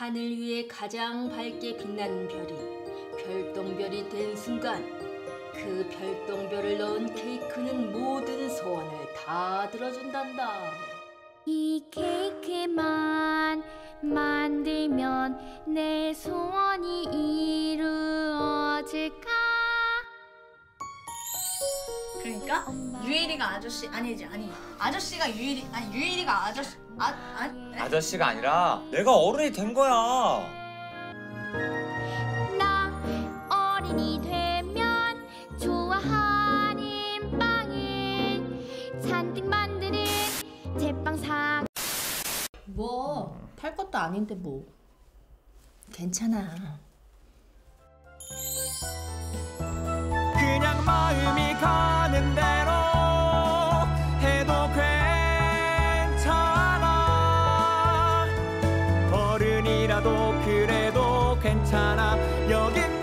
하늘 위에 가장 밝게 빛나는 별이 별똥별이 된 순간 그 별똥별을 넣은 케이크는 모든 소원을 다 들어준단다. 이 케이크만 만들면 내 소원이 이루어질까? 그러니까 유일이가 아저씨 아니지 아니 아저씨가 유일이 아니 유일이가 아저씨 아 아니 아저씨가 아니라 내가 어른이 된 거야. 나 어린이 되면 좋아하는 빵을 잔뜩 만드는 제빵 사뭐팔 것도 아닌데 뭐 괜찮아. 어른이라도 그래도 괜찮아. 여긴 내